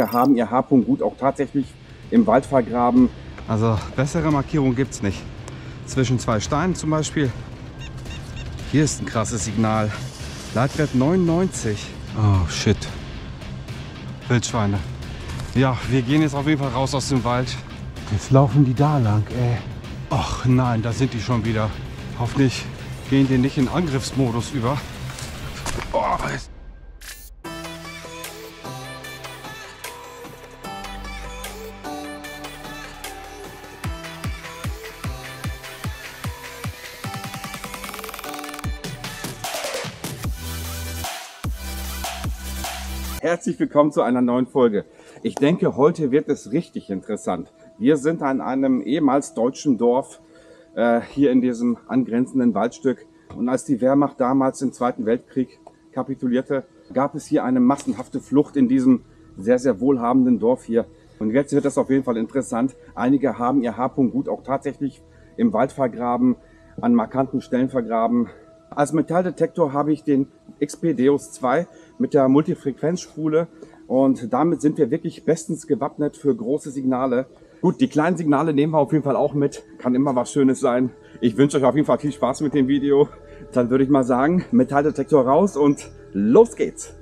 haben ihr Harpunkt gut auch tatsächlich im Wald vergraben. Also bessere Markierung gibt es nicht. Zwischen zwei Steinen zum Beispiel. Hier ist ein krasses Signal. Leitwert 99. Oh shit. Wildschweine. Ja, wir gehen jetzt auf jeden Fall raus aus dem Wald. Jetzt laufen die da lang, ey. Ach nein, da sind die schon wieder. Hoffentlich gehen die nicht in Angriffsmodus über. Oh, Herzlich willkommen zu einer neuen Folge. Ich denke, heute wird es richtig interessant. Wir sind an einem ehemals deutschen Dorf äh, hier in diesem angrenzenden Waldstück. Und als die Wehrmacht damals im Zweiten Weltkrieg kapitulierte, gab es hier eine massenhafte Flucht in diesem sehr, sehr wohlhabenden Dorf hier. Und jetzt wird es auf jeden Fall interessant. Einige haben ihr Harpunkt gut auch tatsächlich im Wald vergraben, an markanten Stellen vergraben. Als Metalldetektor habe ich den XPDeus 2 mit der Multifrequenzspule und damit sind wir wirklich bestens gewappnet für große Signale. Gut, die kleinen Signale nehmen wir auf jeden Fall auch mit. Kann immer was Schönes sein. Ich wünsche euch auf jeden Fall viel Spaß mit dem Video. Dann würde ich mal sagen, Metalldetektor raus und los geht's.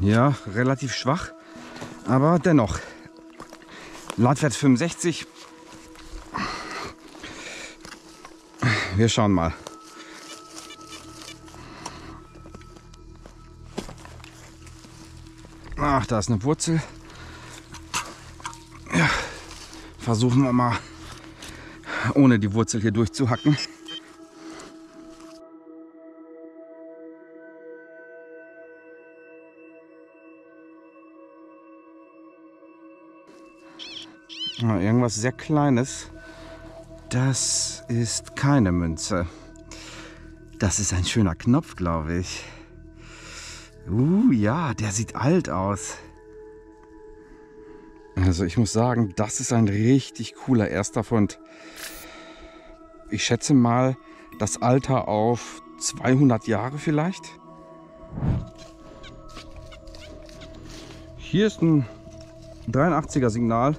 Ja, relativ schwach, aber dennoch. Landwert 65 wir schauen mal. Ach, da ist eine Wurzel. Ja, versuchen wir mal, ohne die Wurzel hier durchzuhacken. irgendwas sehr Kleines. Das ist keine Münze. Das ist ein schöner Knopf, glaube ich. Uh, ja, der sieht alt aus. Also ich muss sagen, das ist ein richtig cooler erster Fund. Ich schätze mal das Alter auf 200 Jahre vielleicht. Hier ist ein 83er Signal.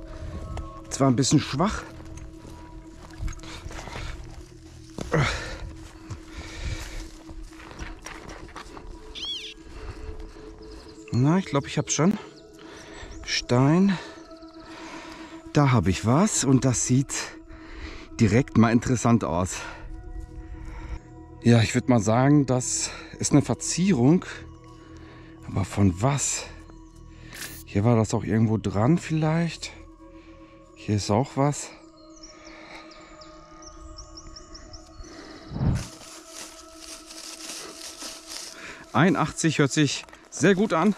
Zwar ein bisschen schwach, Ich glaube, ich habe schon. Stein. Da habe ich was und das sieht direkt mal interessant aus. Ja, ich würde mal sagen, das ist eine Verzierung. Aber von was? Hier war das auch irgendwo dran vielleicht. Hier ist auch was. 81 hört sich sehr gut an.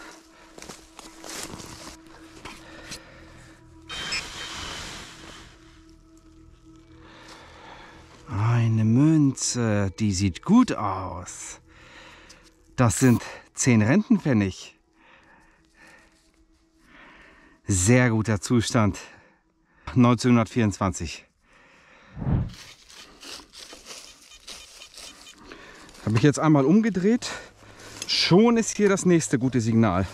Münze, die sieht gut aus. Das sind 10 Rentenpfennig. Sehr guter Zustand. 1924. Habe ich jetzt einmal umgedreht. Schon ist hier das nächste gute Signal.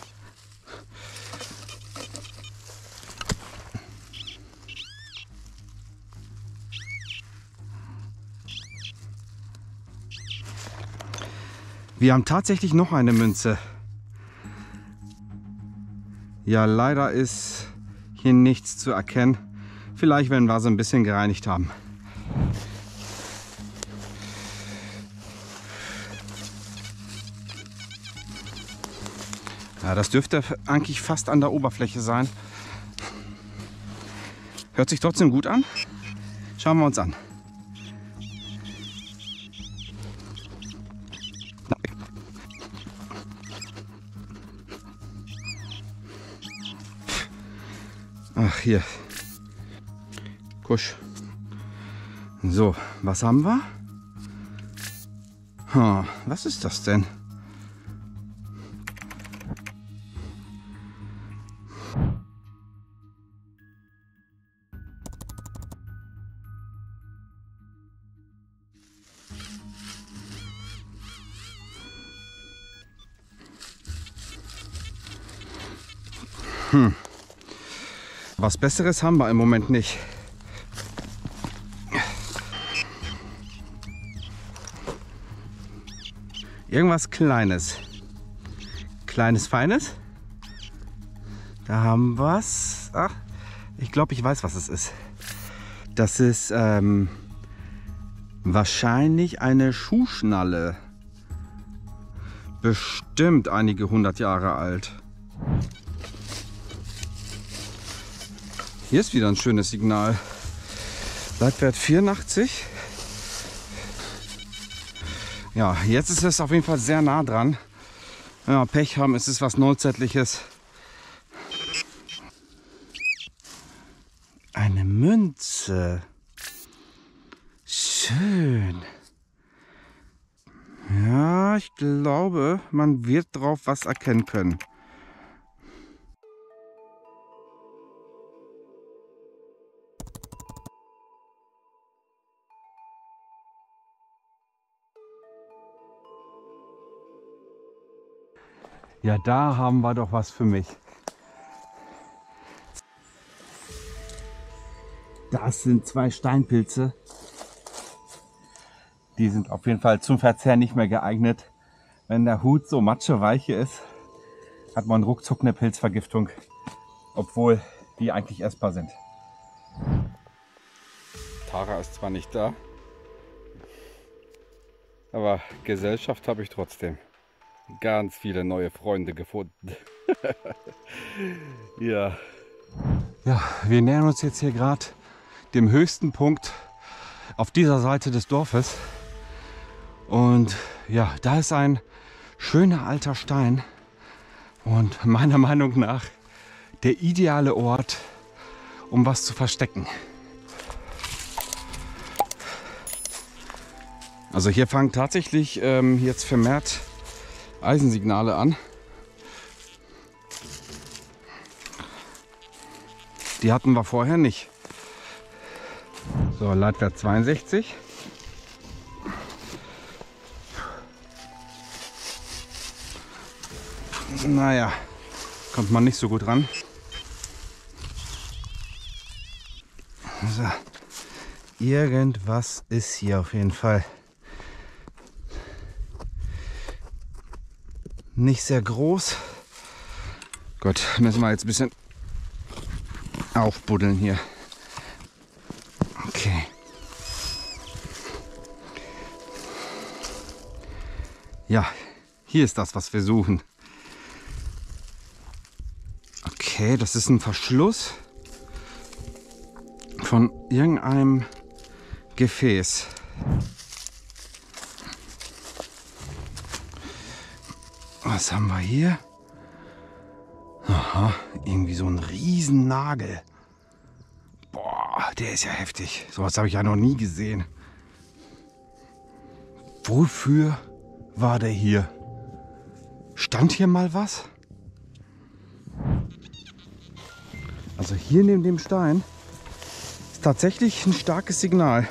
Wir haben tatsächlich noch eine Münze. Ja, leider ist hier nichts zu erkennen. Vielleicht, wenn wir sie ein bisschen gereinigt haben. Ja, das dürfte eigentlich fast an der Oberfläche sein. Hört sich trotzdem gut an. Schauen wir uns an. Hier. Kusch. So, was haben wir? Hm, was ist das denn? Was Besseres haben wir im Moment nicht. Irgendwas Kleines. Kleines, Feines. Da haben wir es. Ach, ich glaube, ich weiß, was es ist. Das ist ähm, wahrscheinlich eine Schuhschnalle. Bestimmt einige hundert Jahre alt. Hier ist wieder ein schönes Signal. Leitwert 84. Ja, jetzt ist es auf jeden Fall sehr nah dran. Wir Pech haben, ist es was Neuzeitliches. Eine Münze. Schön. Ja, ich glaube, man wird drauf was erkennen können. Ja, da haben wir doch was für mich. Das sind zwei Steinpilze. Die sind auf jeden Fall zum Verzehr nicht mehr geeignet. Wenn der Hut so matscheweiche ist, hat man ruckzuck eine Pilzvergiftung, obwohl die eigentlich essbar sind. Tara ist zwar nicht da, aber Gesellschaft habe ich trotzdem ganz viele neue Freunde gefunden. ja. Ja, wir nähern uns jetzt hier gerade dem höchsten Punkt auf dieser Seite des Dorfes. Und ja, da ist ein schöner alter Stein und meiner Meinung nach der ideale Ort, um was zu verstecken. Also hier fangen tatsächlich ähm, jetzt vermehrt Eisensignale an. Die hatten wir vorher nicht. So, Leitwert 62. Naja, kommt man nicht so gut ran. So. Irgendwas ist hier auf jeden Fall. Nicht sehr groß. Gott, müssen wir jetzt ein bisschen aufbuddeln hier. Okay. Ja, hier ist das, was wir suchen. Okay, das ist ein Verschluss von irgendeinem Gefäß. Was haben wir hier? Aha, irgendwie so ein Riesennagel. Boah, der ist ja heftig. Sowas habe ich ja noch nie gesehen. Wofür war der hier? Stand hier mal was? Also hier neben dem Stein ist tatsächlich ein starkes Signal.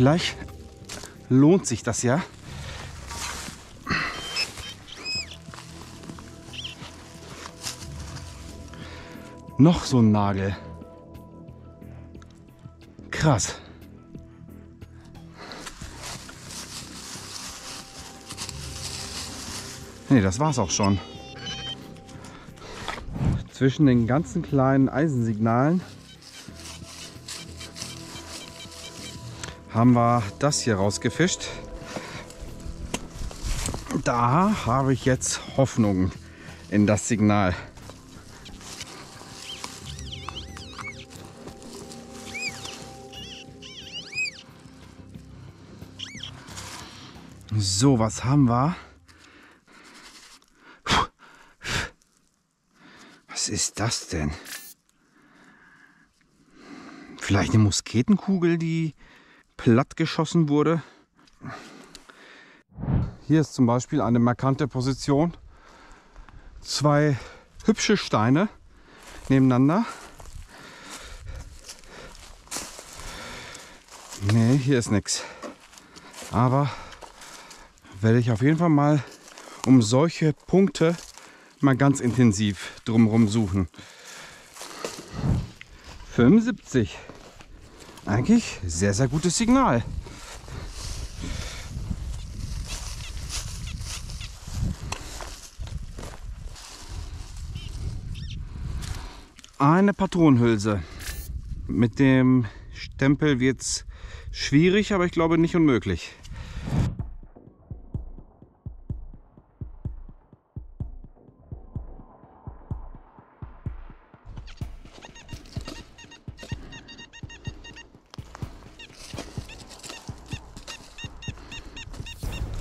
Vielleicht lohnt sich das ja. Noch so ein Nagel. Krass. Nee, das war's auch schon. Zwischen den ganzen kleinen Eisensignalen haben wir das hier rausgefischt. Da habe ich jetzt Hoffnung in das Signal. So, was haben wir? Was ist das denn? Vielleicht eine Musketenkugel, die platt geschossen wurde. Hier ist zum Beispiel eine markante Position. Zwei hübsche Steine nebeneinander. Nee, hier ist nichts. Aber werde ich auf jeden Fall mal um solche Punkte mal ganz intensiv drumherum suchen. 75. Eigentlich sehr, sehr gutes Signal. Eine Patronenhülse. Mit dem Stempel wird es schwierig, aber ich glaube nicht unmöglich.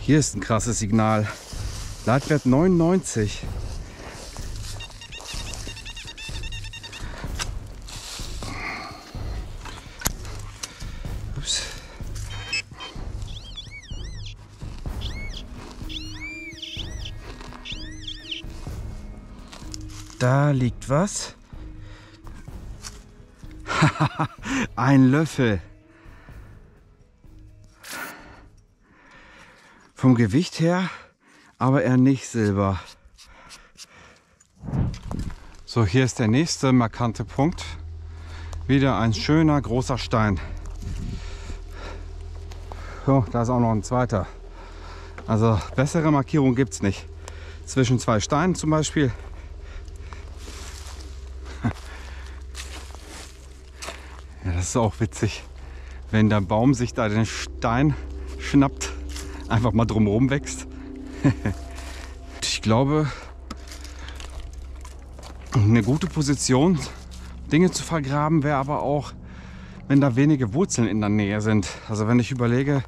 Hier ist ein krasses Signal. Leitwert 99. Ups. Da liegt was. ein Löffel. Vom Gewicht her aber eher nicht Silber. So, hier ist der nächste markante Punkt. Wieder ein schöner großer Stein. So, da ist auch noch ein zweiter. Also bessere Markierung gibt es nicht. Zwischen zwei Steinen zum Beispiel. Ja, das ist auch witzig, wenn der Baum sich da den Stein schnappt einfach mal drumherum wächst. ich glaube, eine gute Position, Dinge zu vergraben, wäre aber auch, wenn da wenige Wurzeln in der Nähe sind. Also wenn ich überlege,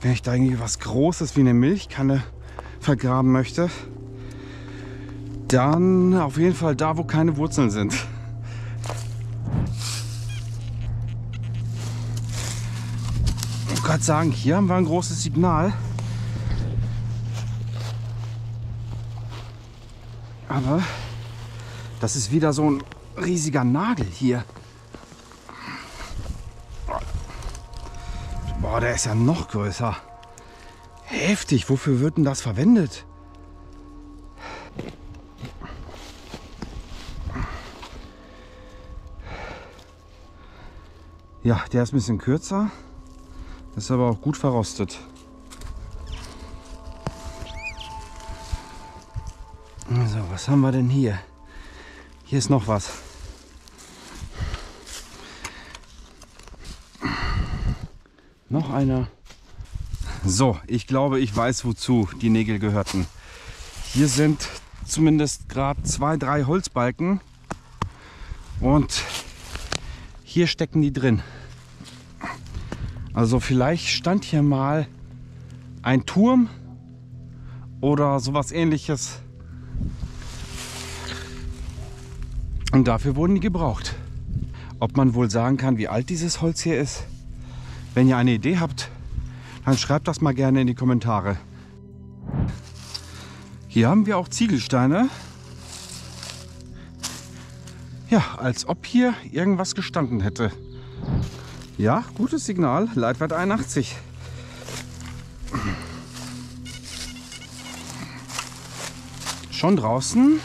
wenn ich da irgendwie was Großes wie eine Milchkanne vergraben möchte, dann auf jeden Fall da, wo keine Wurzeln sind. Gerade sagen, hier haben wir ein großes Signal. Aber das ist wieder so ein riesiger Nagel hier. Boah, der ist ja noch größer. Heftig, wofür wird denn das verwendet? Ja, der ist ein bisschen kürzer. Ist aber auch gut verrostet. So, was haben wir denn hier? Hier ist noch was. Noch einer. So, ich glaube, ich weiß, wozu die Nägel gehörten. Hier sind zumindest gerade zwei, drei Holzbalken. Und hier stecken die drin. Also vielleicht stand hier mal ein Turm oder sowas ähnliches. Und dafür wurden die gebraucht. Ob man wohl sagen kann, wie alt dieses Holz hier ist? Wenn ihr eine Idee habt, dann schreibt das mal gerne in die Kommentare. Hier haben wir auch Ziegelsteine. Ja, als ob hier irgendwas gestanden hätte. Ja, gutes Signal, Leitwert 81. Schon draußen.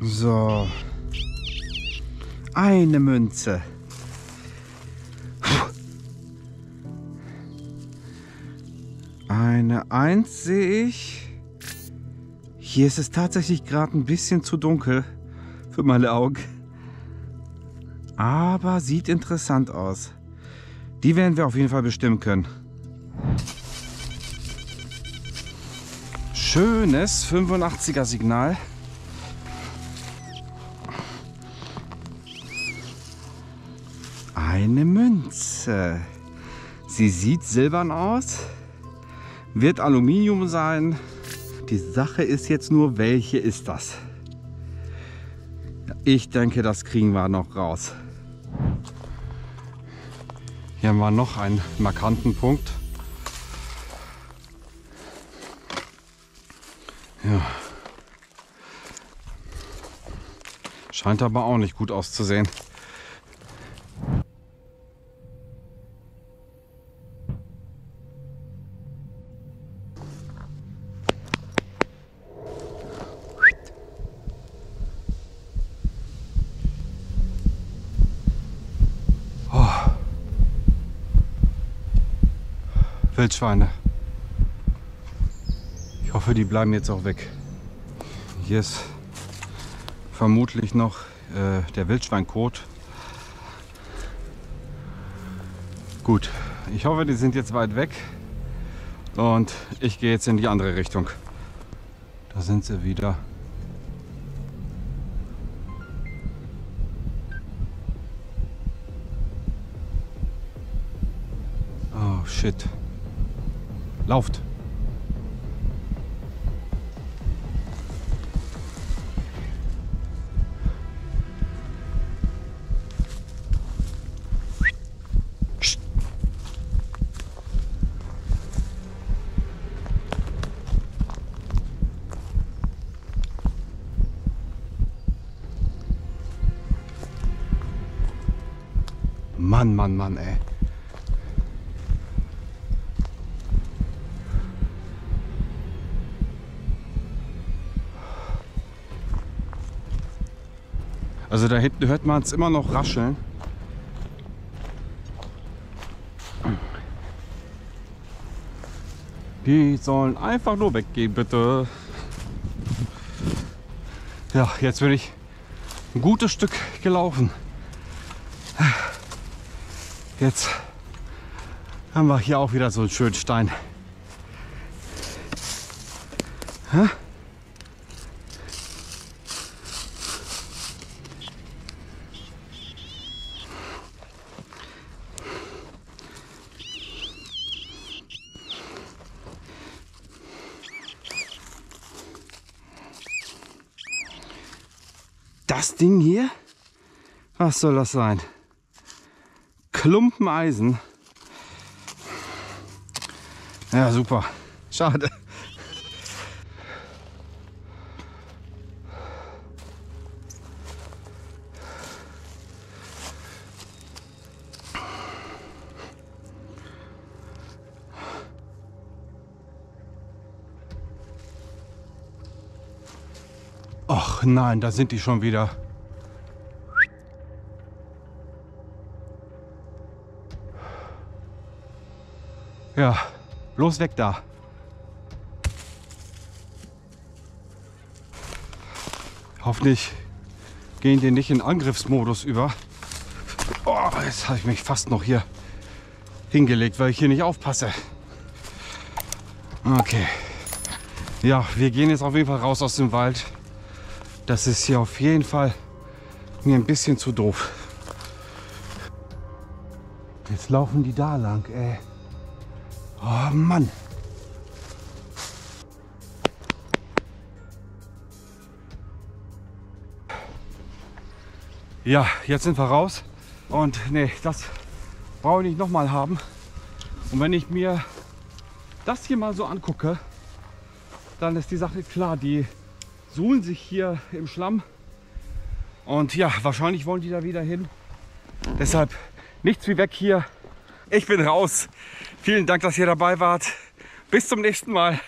So. Eine Münze. Eine Eins sehe ich. Hier ist es tatsächlich gerade ein bisschen zu dunkel für meine Augen. Aber sieht interessant aus. Die werden wir auf jeden Fall bestimmen können. Schönes 85er Signal. Eine Münze. Sie sieht silbern aus, wird Aluminium sein. Die Sache ist jetzt nur, welche ist das? Ich denke, das kriegen wir noch raus. Hier haben wir noch einen markanten Punkt. Ja. Scheint aber auch nicht gut auszusehen. Wildschweine. Ich hoffe, die bleiben jetzt auch weg. Hier ist vermutlich noch äh, der Wildschweinkot. Gut, ich hoffe, die sind jetzt weit weg. Und ich gehe jetzt in die andere Richtung. Da sind sie wieder. Oh shit. Lauft. Mann, Mann, Mann, ey. Also da hinten hört man es immer noch rascheln. Die sollen einfach nur weggehen, bitte. Ja, jetzt bin ich ein gutes Stück gelaufen. Jetzt haben wir hier auch wieder so einen schönen Stein. Hä? Das Ding hier? Was soll das sein? Klumpen Eisen. Ja, super. Schade. Ach nein, da sind die schon wieder. Ja, bloß weg da. Hoffentlich gehen die nicht in Angriffsmodus über. Oh, jetzt habe ich mich fast noch hier hingelegt, weil ich hier nicht aufpasse. Okay. Ja, wir gehen jetzt auf jeden Fall raus aus dem Wald. Das ist hier auf jeden Fall mir ein bisschen zu doof. Jetzt laufen die da lang, ey. Oh Mann. Ja, jetzt sind wir raus. Und nee, das brauche ich nicht nochmal haben. Und wenn ich mir das hier mal so angucke, dann ist die Sache klar. Die suhlen sich hier im Schlamm. Und ja, wahrscheinlich wollen die da wieder hin. Deshalb nichts wie weg hier. Ich bin raus. Vielen Dank, dass ihr dabei wart. Bis zum nächsten Mal.